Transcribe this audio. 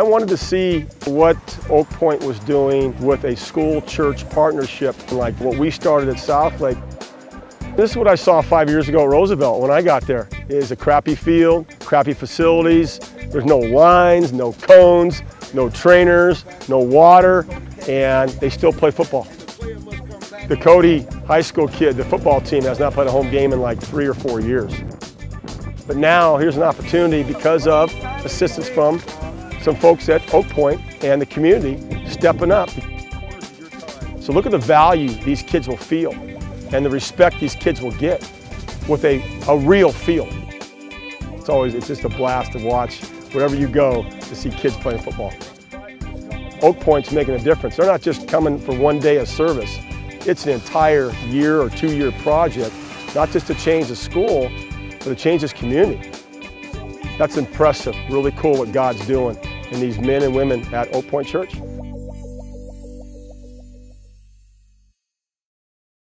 I wanted to see what Oak Point was doing with a school-church partnership, like what we started at Southlake. This is what I saw five years ago at Roosevelt when I got there. It is a crappy field, crappy facilities, there's no lines, no cones, no trainers, no water, and they still play football. The Cody High School kid, the football team, has not played a home game in like three or four years. But now here's an opportunity because of assistance from some folks at Oak Point and the community stepping up. So look at the value these kids will feel and the respect these kids will get with a, a real field. It's always, it's just a blast to watch wherever you go to see kids playing football. Oak Point's making a difference. They're not just coming for one day of service. It's an entire year or two year project, not just to change the school, but to change this community. That's impressive, really cool what God's doing in these men and women at Oak Point Church.